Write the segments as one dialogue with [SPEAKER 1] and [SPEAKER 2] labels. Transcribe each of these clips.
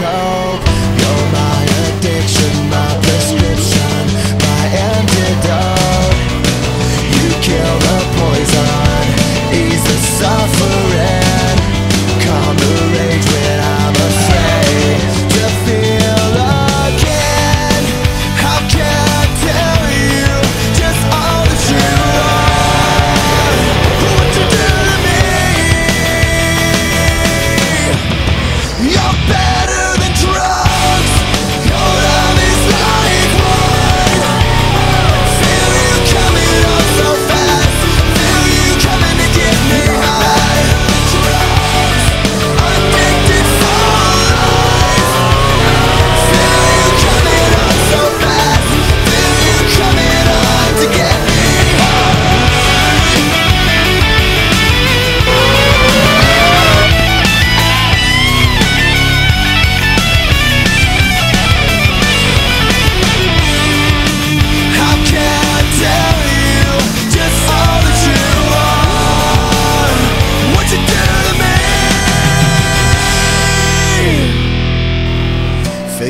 [SPEAKER 1] cope You're my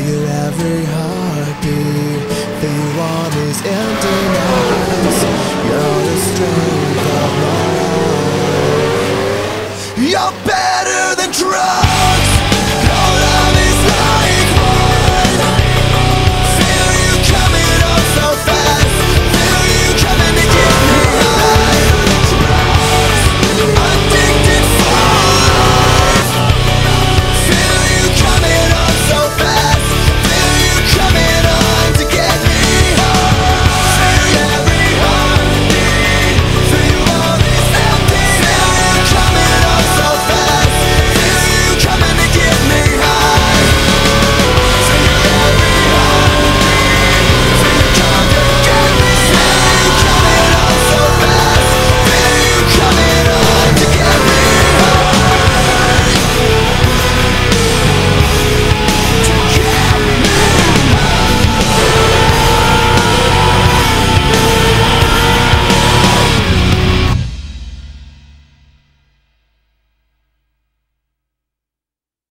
[SPEAKER 1] Feel every heartbeat. They want is emptiness You're the strength.